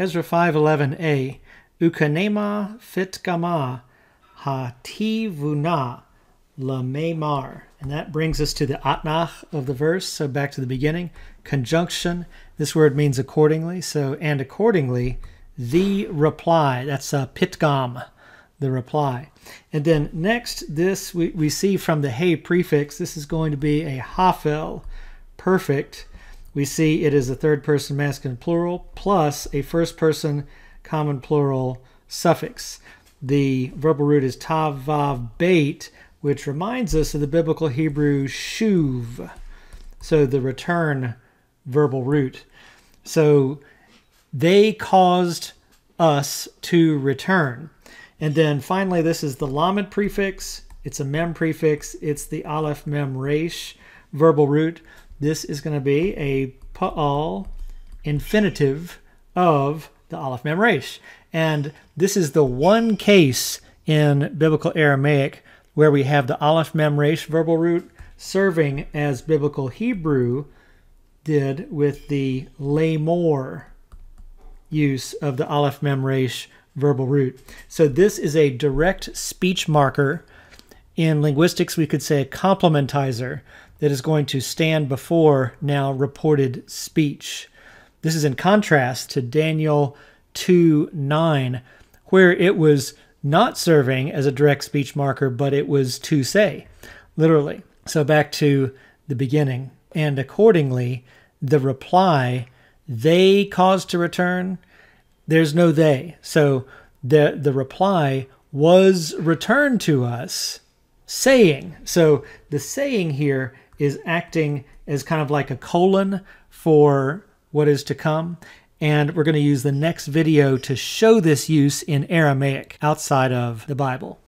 Ezra 5.11a, Ukanema fitgama hativuna lamemar. And that brings us to the atnach of the verse. So back to the beginning. Conjunction. This word means accordingly. So, and accordingly, the reply. That's a pitgam, the reply. And then next, this we, we see from the hey prefix, this is going to be a hafel, perfect. We see it is a third person masculine plural plus a first person common plural suffix. The verbal root is tavav bait, which reminds us of the biblical Hebrew shuv, so the return verbal root. So they caused us to return. And then finally, this is the lamed prefix. It's a mem prefix. It's the aleph mem resh verbal root. This is going to be a pa'al infinitive of the aleph mem resh. And this is the one case in biblical Aramaic where we have the aleph mem resh verbal root serving as biblical Hebrew did with the lamor use of the aleph mem resh verbal root. So this is a direct speech marker. In linguistics, we could say a complementizer that is going to stand before now reported speech. This is in contrast to Daniel 2 9, where it was not serving as a direct speech marker, but it was to say, literally. So back to the beginning. And accordingly, the reply, they caused to return, there's no they. So the, the reply was returned to us saying. So the saying here is acting as kind of like a colon for what is to come. And we're going to use the next video to show this use in Aramaic outside of the Bible.